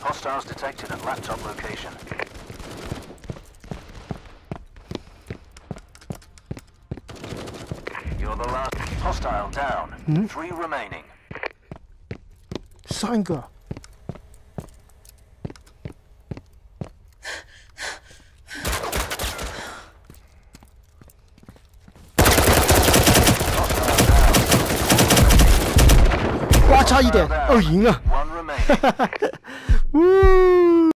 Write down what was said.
Hostiles detected at laptop location. You're the last. Hostile down. Three remaining. 三个。哇，差一点，哦，赢了！ 呜。